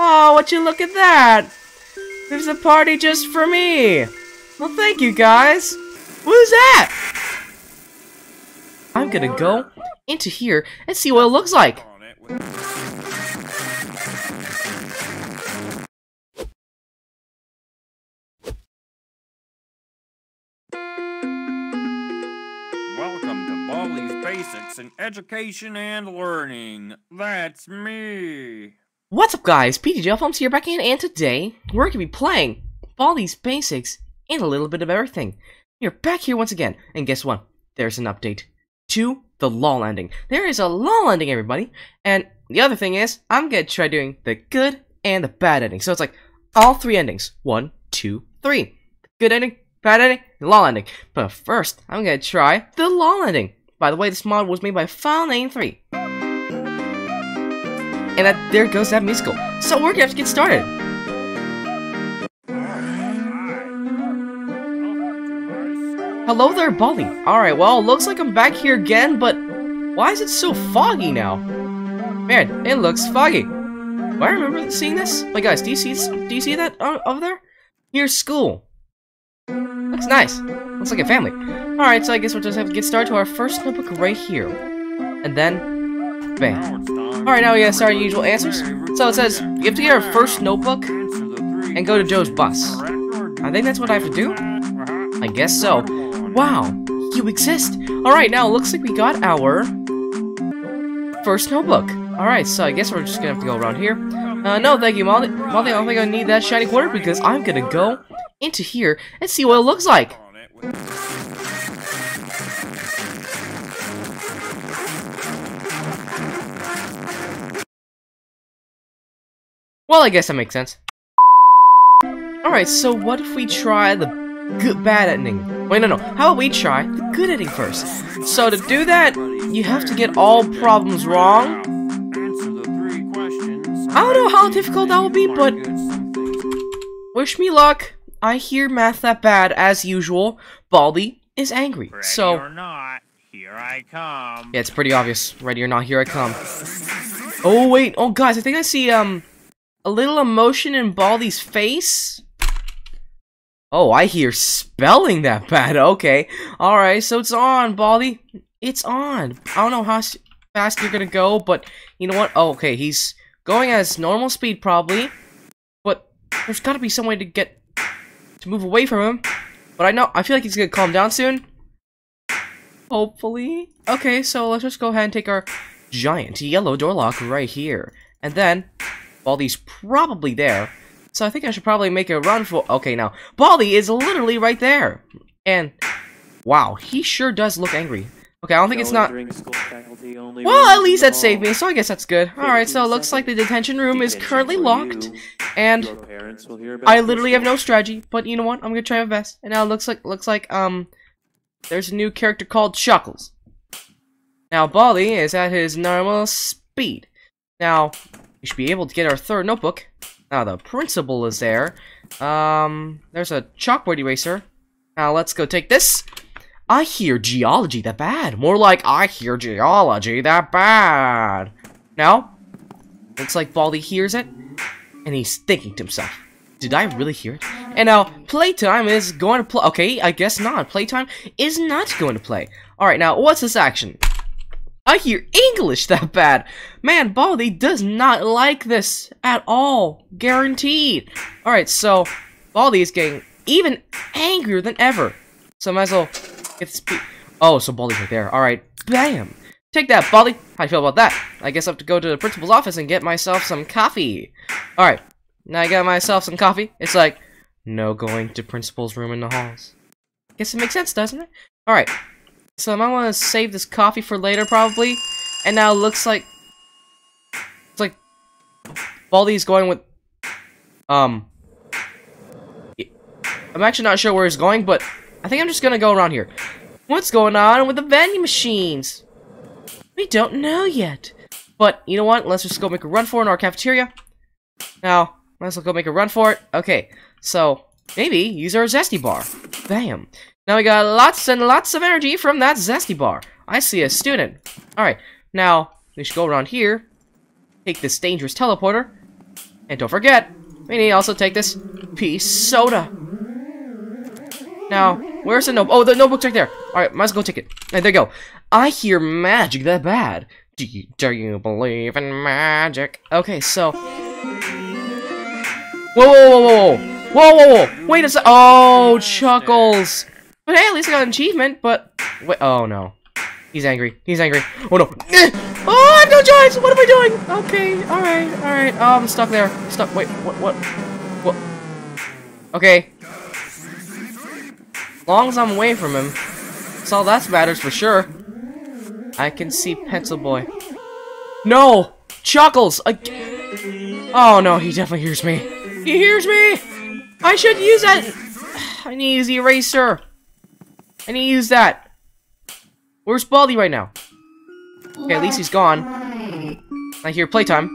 Oh, would you look at that? There's a party just for me. Well, thank you, guys. Who's that? I'm gonna go into here and see what it looks like. Welcome to Baldi's Basics in Education and Learning. That's me. What's up guys, Films here back in, and today we're going to be playing Baldi's Basics and a little bit of everything. We're back here once again, and guess what? There's an update to the LOL ending. There is a LOL ending, everybody, and the other thing is, I'm going to try doing the good and the bad ending. So it's like all three endings. One, two, three. Good ending, bad ending, LOL ending. But first, I'm going to try the LOL ending. By the way, this mod was made by FileName3. And that, there goes that musical. So we're gonna have to get started. Hello there, Baldi. Alright, well, looks like I'm back here again, but why is it so foggy now? Man, it looks foggy. Do I remember seeing this? Like, guys, do you see, do you see that uh, over there? Here's school. Looks nice. Looks like a family. Alright, so I guess we'll just have to get started to our first notebook right here. And then, Alright, now we gotta start our usual answers. So it says, you have to get our first notebook and go to Joe's bus. I think that's what I have to do? I guess so. Wow, you exist! Alright, now it looks like we got our first notebook. Alright, so I guess we're just gonna have to go around here. Uh, no, thank you, Molly. Molly, I don't think I need that shiny quarter because I'm gonna go into here and see what it looks like. Well, I guess that makes sense. Alright, so what if we try the good bad ending? Wait, no, no. How about we try the good ending first? So to do that, you have to get all problems wrong. I don't know how difficult that will be, but wish me luck. I hear math that bad, as usual. Baldi is angry, so... not, here I come. Yeah, it's pretty obvious. Ready or not, here I come. Oh, wait. Oh, guys, I think I see, um, a little emotion in Baldi's face. Oh, I hear spelling that bad. Okay. Alright, so it's on, Baldi. It's on. I don't know how fast you're gonna go, but you know what? Oh, okay, he's going at his normal speed, probably. But there's gotta be some way to get... to move away from him. But I know, I feel like he's gonna calm down soon. Hopefully. Okay, so let's just go ahead and take our giant yellow door lock right here. And then, Baldi's probably there. So I think I should probably make a run for- Okay, now, Baldi is literally right there. And, wow, he sure does look angry. Okay, I don't think it's not- Well, at least that saved me, so I guess that's good. Alright, so it looks like the detention room is currently locked. And, I literally have no strategy, but you know what? I'm gonna try my best. And now it looks like, looks like, um, there's a new character called Chuckles. Now, Baldi is at his normal speed. Now, we should be able to get our third notebook. Now, the principal is there. Um, there's a chalkboard eraser. Now, let's go take this. I hear geology that bad. More like, I hear geology that bad. Now, looks like Baldi hears it, and he's thinking to himself, did I really hear it? And now, playtime is going to play. Okay, I guess not. Playtime is not going to play. Alright, now, what's this action? I hear English that bad. Man, Baldi does not like this at all. Guaranteed. Alright, so Baldi is getting even angrier than ever. So I might as well get. Oh, so Baldi's right there. Alright, bam. Take that, Baldi. How do you feel about that? I guess I have to go to the principal's office and get myself some coffee. Alright, now I got myself some coffee. It's like, no going to principal's room in the halls. Guess it makes sense, doesn't it? Alright, so I might want to save this coffee for later, probably. And now it looks like... It's like... Baldi's going with... Um... I'm actually not sure where he's going, but... I think I'm just gonna go around here. What's going on with the vending machines? We don't know yet. But, you know what? Let's just go make a run for it in our cafeteria. Now, might as well go make a run for it. Okay, so... Maybe use our Zesty Bar. Bam. Now we got lots and lots of energy from that Zesty Bar. I see a student. Alright, now, we should go around here, take this dangerous teleporter, And don't forget, we need to also take this BSODA. Now, where's the notebook? Oh, the notebook's right there. Alright, might as well go take it. And there you go. I hear magic that bad. Do you, do you believe in magic? Okay, so... Whoa, whoa, whoa, whoa, whoa, whoa, whoa. Wait a sec. Oh, Chuckles. But hey, at least I got an achievement, but... Wait, oh no. He's angry. He's angry. Oh no. Eh! Oh, no choice! What am I doing? Okay, alright, alright. Oh, I'm stuck there. Stuck. Wait, what, what? What? Okay. As long as I'm away from him, that's all that matters for sure. I can see Pencil Boy. No! Chuckles! Oh no, he definitely hears me. He hears me! I should use that! I need the eraser. I need to use that. Where's Baldi right now? Okay, at least he's gone. I hear playtime.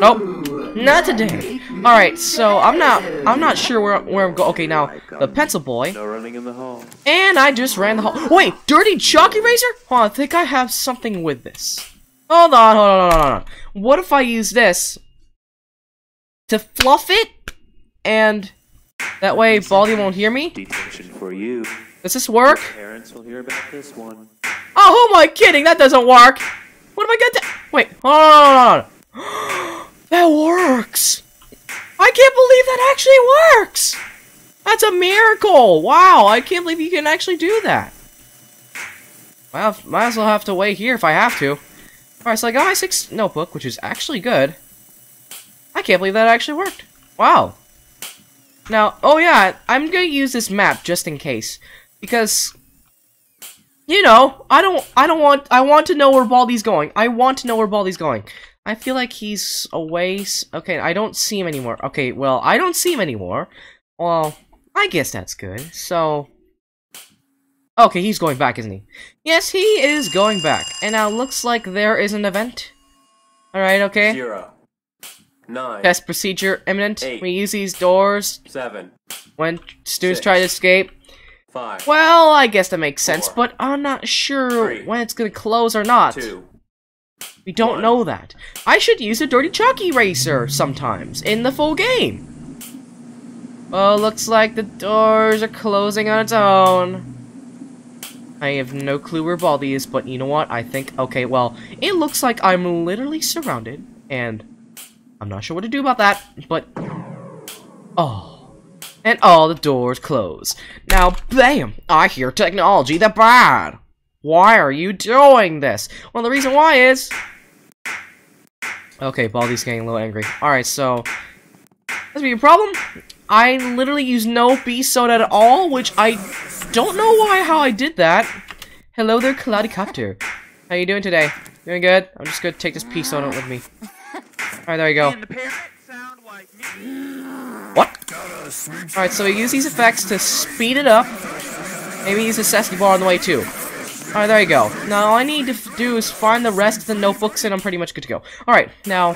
Nope, not today. All right, so I'm not I'm not sure where where I'm going. Okay, now the pencil boy. No running in the hall. And I just ran the hall. Wait, dirty chalk eraser? Hold on, I think I have something with this. Hold on, hold on, hold on, hold on. What if I use this to fluff it, and that way Baldi won't hear me? Detention for you. Does this work? Parents will hear about this one. Oh, who am I kidding? That doesn't work. What am I gonna do? Wait, hold on, hold on. that works. I can't believe that actually works. That's a miracle. Wow, I can't believe you can actually do that. Well, might as well have to wait here if I have to. Alright, so I got my sixth notebook, which is actually good. I can't believe that actually worked. Wow. Now, oh yeah, I'm gonna use this map just in case. Because you know, I don't I don't want I want to know where Baldi's going. I want to know where Baldi's going. I feel like he's away. Okay, I don't see him anymore. Okay, well, I don't see him anymore. Well, I guess that's good. So Okay, he's going back, isn't he? Yes, he is going back. And now looks like there is an event. Alright, okay. Zero. Nine. Test procedure imminent. Eight. We use these doors Seven. when students Six. try to escape. Five. Well, I guess that makes sense, Four. but I'm not sure Three. when it's gonna close or not. Two. We don't One. know that. I should use a dirty chalk eraser sometimes in the full game. Well, looks like the doors are closing on its own. I have no clue where Baldi is, but you know what? I think, okay, well, it looks like I'm literally surrounded, and I'm not sure what to do about that, but, oh, and all the doors close. Now, bam, I hear technology the bad. Why are you doing this? Well, the reason why is... Okay, Baldi's getting a little angry. Alright, so... That's be a problem. I literally use no BSODA at all, which I don't know why how I did that. Hello there, Cloudy Copter. How you doing today? Doing good? I'm just gonna take this BSODA with me. Alright, there you go. And the sound like. What? Alright, so we use these effects to speed it up. Maybe use a Zesty bar on the way too. Alright, there you go. Now all I need to do is find the rest of the notebooks and I'm pretty much good to go. Alright, now...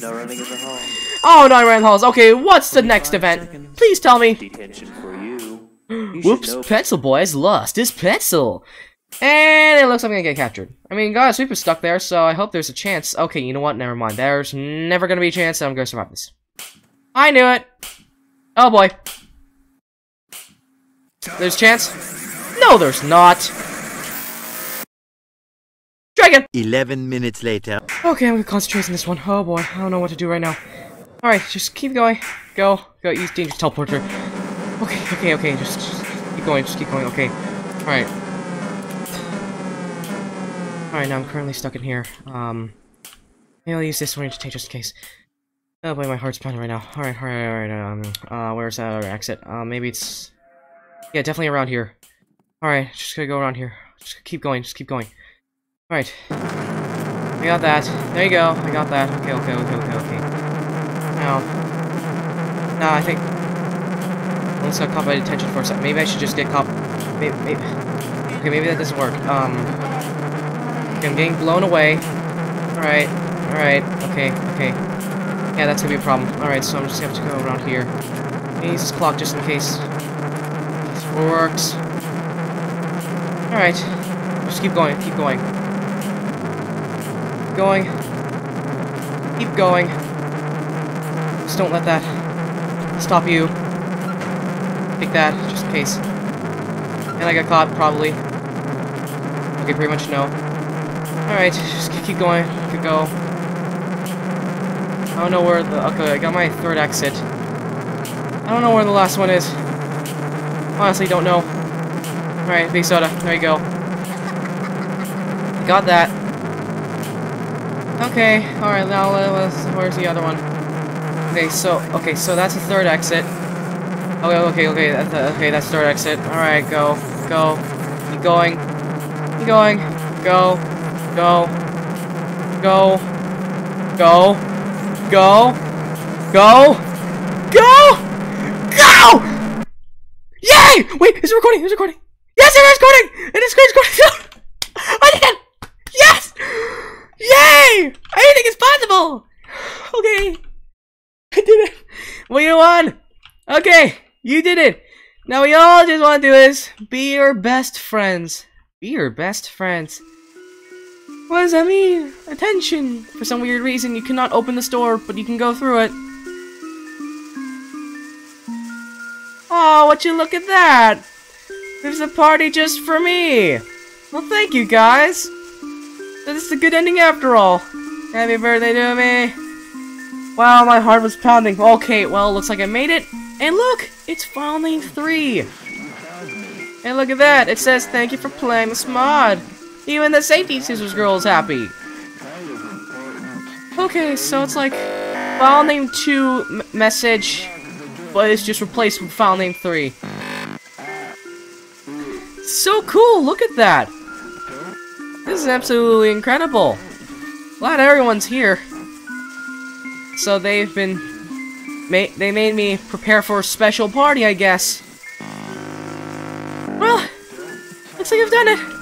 No running in the hall. Oh, no, I ran halls. Okay, what's the next event? Please tell me. Detention for you. You Whoops, Pencil Boy has lost his pencil. And it looks like I'm gonna get captured. I mean, God, Sweeper's stuck there, so I hope there's a chance. Okay, you know what? Never mind. There's never gonna be a chance that I'm gonna survive this. I knew it. Oh boy. There's chance? No, there's not. Dragon! 11 minutes later. Okay, I'm gonna concentrate on this one. Oh boy, I don't know what to do right now. Alright, just keep going. Go. Go, use dangerous teleporter. Okay, okay, okay, just, just keep going, just keep going, okay. Alright. Alright, now I'm currently stuck in here. Um, maybe I'll use this one to take just in case. Oh boy, my heart's pounding right now. Alright, alright, alright, um, uh, where's that other exit? Uh, maybe it's... Yeah, definitely around here. Alright, just gonna go around here. Just keep going, just keep going. Alright. I got that. There you go. I got that. Okay, okay, okay, okay, okay. Now. Nah, I think. I almost got caught by detention for a second. Maybe I should just get caught. Maybe, maybe. Okay, maybe that doesn't work. Um. Okay, I'm getting blown away. Alright. Alright. Okay, okay. Yeah, that's gonna be a problem. Alright, so I'm just gonna have to go around here. Use this clock just in case. This works. Alright. Just keep going, keep going. Keep going. Keep going. Just don't let that stop you. Take that, just in case. And I got caught, probably. Okay, pretty much no. Alright, just keep going. Keep go. I don't know where the... Okay, I got my third exit. I don't know where the last one is. Honestly, don't know. Alright, big soda. There you go. Got that. Okay, alright, now let's... Where's the other one? Okay, so... Okay, so that's the third exit. Okay, okay, okay, that's the, okay, that's third exit. Alright, go. Go. Keep going. Keep going. Go. Go. Go. Go. Go. Go. Go! Go! Yay! Wait, is it recording? Is it recording? Yes, it is recording! It is recording! I did it! Yes! Yay! Anything is possible! Okay. I did it. We won! Okay, you did it! Now we all just want to do is be your best friends. Be your best friends. What does that mean? Attention! For some weird reason, you cannot open the store, but you can go through it. Oh, would you look at that? There's a party just for me. Well, thank you, guys. This is a good ending after all. Happy birthday to me. Wow, my heart was pounding. Okay, well, looks like I made it. And look, it's File Name 3. And look at that, it says thank you for playing this mod. Even the Safety Scissors girl is happy. Okay, so it's like File Name 2 message, but it's just replaced with File Name 3. So cool, look at that. This is absolutely incredible. Glad everyone's here. So they've been... Ma they made me prepare for a special party, I guess. Well, looks like I've done it.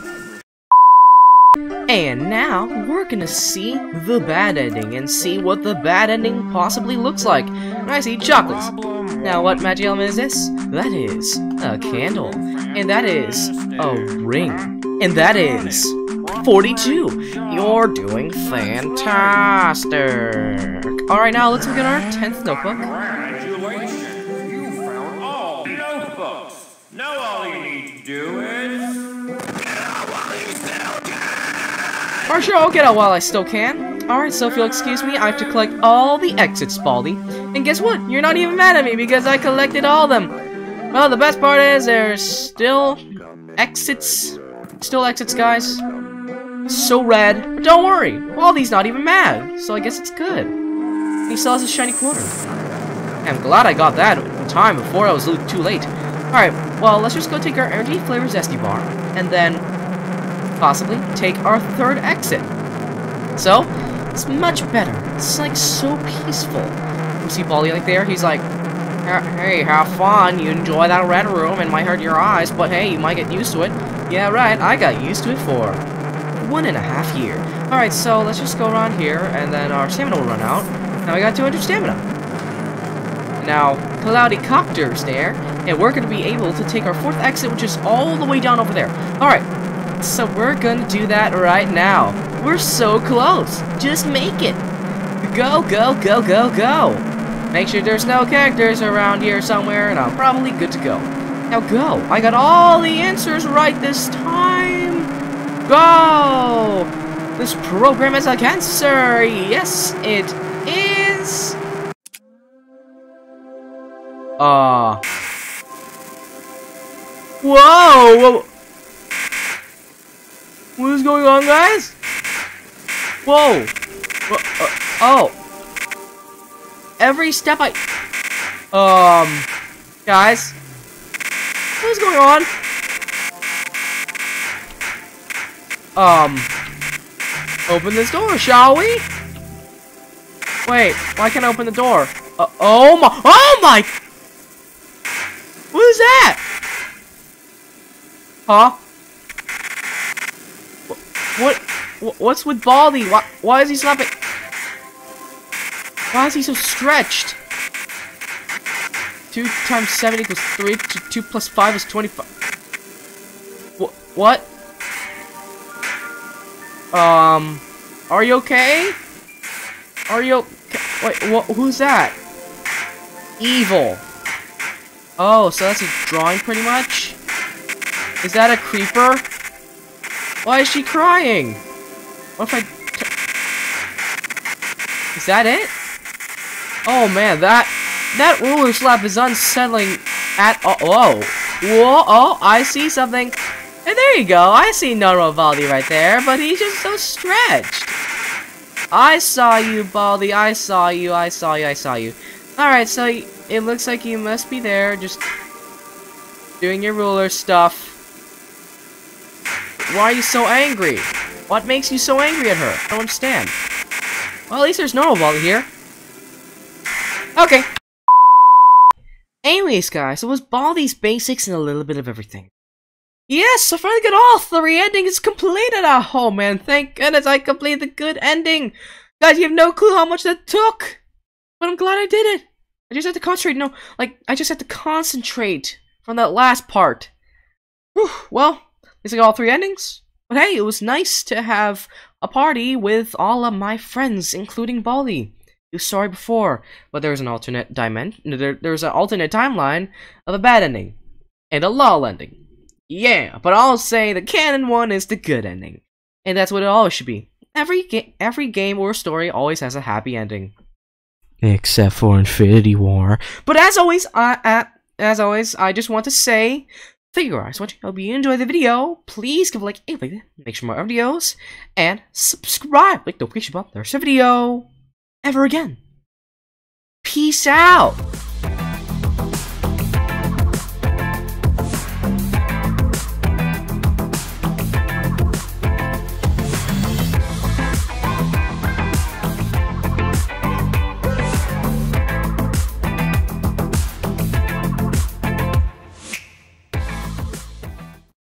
And now, we're gonna see the bad ending and see what the bad ending possibly looks like. I see chocolates. Now, what magic element is this? That is a candle. And that is a ring. And that is 42. You're doing fantastic. Alright, now let's look at our 10th notebook. Congratulations! You found all notebooks. Now all you need to do Or sure, I'll get out while I still can. Alright, so if you'll excuse me, I have to collect all the exits, Baldi. And guess what? You're not even mad at me because I collected all of them. Well, the best part is there's still exits. Still exits, guys. So red. Don't worry, Baldi's not even mad. So I guess it's good. He still has a shiny quarter. I'm glad I got that in time before I was too late. Alright, well, let's just go take our energy flavor zesty bar. And then possibly take our third exit. So, it's much better. It's like so peaceful. You see Baldi like there? He's like, Hey, have fun. You enjoy that red room. It might hurt your eyes, but hey, you might get used to it. Yeah, right. I got used to it for one and a half year. Alright, so let's just go around here, and then our stamina will run out. Now we got 200 stamina. Now, Cloudy Copter's there, and we're going to be able to take our fourth exit, which is all the way down over there. Alright, so we're to do that right now. We're so close. Just make it. Go, go, go, go, go. Make sure there's no characters around here somewhere, and I'm probably good to go. Now go. I got all the answers right this time. Go! This program is a cancer. Yes, it is. Ah. Uh. Whoa! Whoa. What is going on, guys? Whoa! Uh, oh. Every step I... Um... Guys? What is going on? Um... Open this door, shall we? Wait, why can't I open the door? Uh, oh my... Oh my... What is that? Huh? What? What's with Baldi? Why, why is he slapping? Why is he so stretched? 2 times 7 equals 3. 2 plus 5 is 25. Wh what? Um, are you okay? Are you okay? Wait, wh who's that? evil. Oh, so that's a drawing pretty much? Is that a creeper? Why is she crying? What if I... Is that it? Oh man, that... That ruler slap is unsettling at... Oh, whoa. Whoa, oh, I see something. And there you go, I see Noro Baldi right there, but he's just so stretched. I saw you, Baldi, I saw you, I saw you, I saw you. Alright, so it looks like you must be there, just doing your ruler stuff. Why are you so angry? What makes you so angry at her? I don't understand. Well, at least there's Noro Baldi here. Okay. Anyways, guys, it was Baldi's basics and a little bit of everything. Yes, I finally got all three endings completed. Ah, oh man, thank goodness I completed the good ending. Guys, you have no clue how much that took. But I'm glad I did it. I just had to concentrate. No, like, I just had to concentrate from that last part. Whew, well, at least all three endings. But hey, it was nice to have a party with all of my friends, including Baldi. You saw it before, but there's an alternate dimension. There, there's an alternate timeline of a bad ending and a lull ending. Yeah, but I'll say the canon one is the good ending, and that's what it always should be. Every ga- every game or story always has a happy ending, except for Infinity War. But as always, I uh, as always, I just want to say. Thank you guys watching. Hope you enjoyed the video. Please give a like, hey, like, make sure more videos, and subscribe. Like the notification button. There's a video ever again. Peace out.